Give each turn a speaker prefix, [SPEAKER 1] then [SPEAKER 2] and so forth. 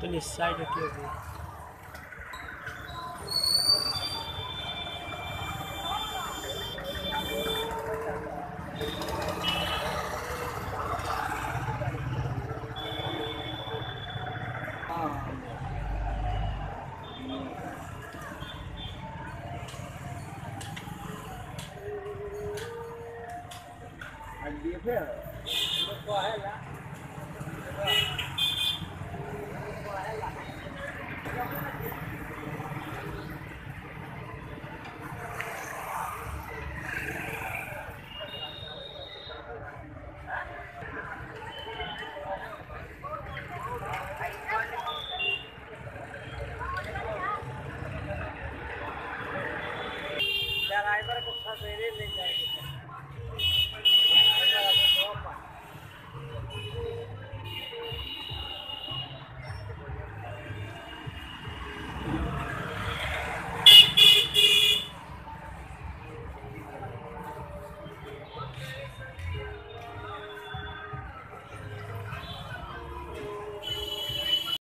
[SPEAKER 1] Quando ele sai daqui eu vou. Ali,
[SPEAKER 2] velho. Não corre lá. मेरे ले जाएगा